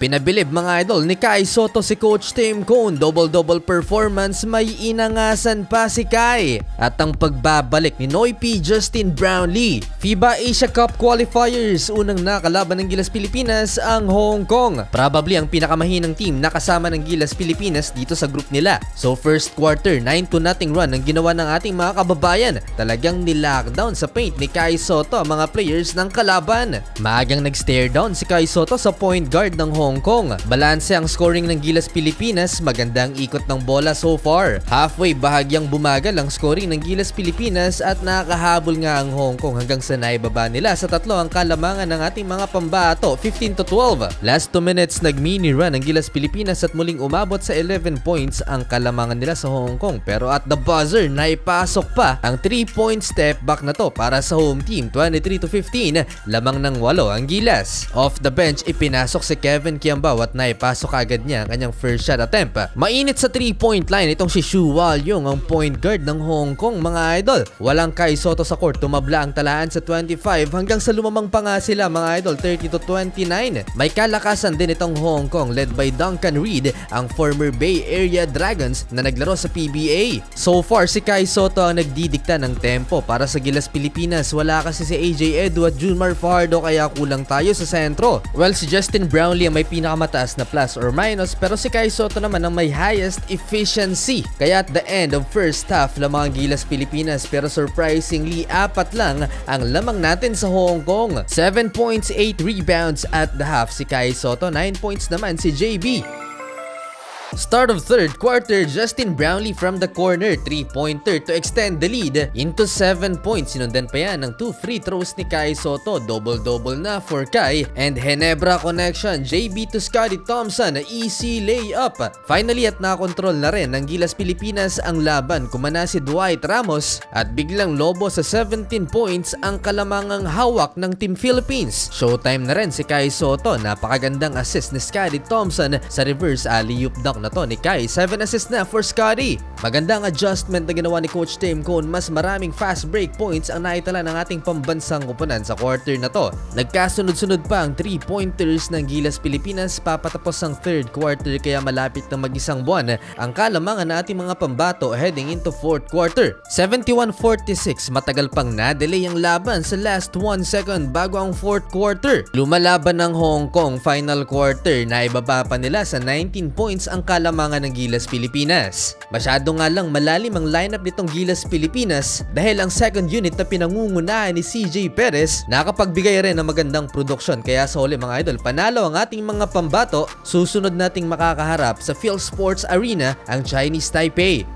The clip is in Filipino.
Pinabilib mga idol ni Kai Soto si Coach Tim Cone. Double-double performance, may inangasan pa si Kai. At ang pagbabalik ni Noy P. Justin Brownlee. FIBA Asia Cup Qualifiers, unang nakalaban ng Gilas Pilipinas ang Hong Kong. Probably ang pinakamahinang team nakasama ng Gilas Pilipinas dito sa group nila. So first quarter, 9 to nothing run ang ginawa ng ating mga kababayan. Talagang nilockdown sa paint ni Kai Soto mga players ng kalaban. Maagang nag-stare down si Kai Soto sa point guard ng Hong Hong Kong. Balanse ang scoring ng Gilas Pilipinas, magandang ikot ng bola so far. Halfway bahagyang bumagal ang scoring ng Gilas Pilipinas at nakakahabol nga ang Hong Kong hanggang sa naibaba nila sa tatlo ang kalamangan ng ating mga pambato, 15 to 12. Last 2 minutes nag-mini run ang Gilas Pilipinas at muling umabot sa 11 points ang kalamangan nila sa Hong Kong. Pero at the buzzer, naipasok pa ang 3-point step back na to para sa home team, 23 to 15, lamang ng walo ang Gilas. Off the bench, ipinasok si Kevin Kiambao at naipasok agad niya ang kanyang first shot attempt. Mainit sa 3-point line itong si Shu Walyong ang point guard ng Hong Kong mga idol. Walang Kai Soto sa court, tumabla ang talaan sa 25 hanggang sa lumamang pa nga sila mga idol 30 to 29. May kalakasan din itong Hong Kong led by Duncan Reed ang former Bay Area Dragons na naglaro sa PBA. So far si Kai Soto ang nagdidikta ng tempo para sa Gilas Pilipinas. Wala kasi si AJ Edu at Junmar Fajardo kaya kulang tayo sa sentro. Well si Justin Brownlee ang may pinakamataas na plus or minus pero si Kai Soto naman ang may highest efficiency. Kaya at the end of first half lamang ang Gilas Pilipinas pero surprisingly apat lang ang lamang natin sa Hong Kong. 7 points, 8 rebounds at the half si Kai Soto, 9 points naman si JB. Start of third quarter, Justin Brownlee from the corner, 3-pointer to extend the lead into 7 points. Sinundan pa yan ng 2 free throws ni Kai Soto. Double-double na for Kai. And Henebra connection, JB to Scotty Thompson, easy layup. Finally at nakontrol na rin ng Gilas Pilipinas ang laban. Kumana si Dwight Ramos at biglang lobo sa 17 points ang kalamangang hawak ng Team Philippines. Showtime na rin si Kai Soto. Napakagandang assist ni Scotty Thompson sa reverse alley-oop dunk na to ni Kai. 7 assists na for Scotty. Magandang adjustment na ginawa ni Coach Tim Cone. Mas maraming fast break points ang naitala ng ating pambansang kupunan sa quarter na to. Nagkasunod-sunod pa ang 3-pointers ng Gilas Pilipinas papatapos ang third quarter kaya malapit na mag-isang buwan ang kalamangan na ating mga pambato heading into fourth quarter. 71-46 matagal pang na-delay ang laban sa last 1 second bago ang fourth quarter. Lumalaban ng Hong Kong final quarter na ibaba pa nila sa 19 points ang kalamangan ng Gilas Pilipinas. Masyado nga lang malalim ang lineup nitong Gilas Pilipinas dahil ang second unit na pinangungunahan ni CJ Perez nakapagbigay rin ng magandang produksyon kaya sa huli mga idol panalo ang ating mga pambato susunod nating makakaharap sa Phil Sports Arena ang Chinese Taipei.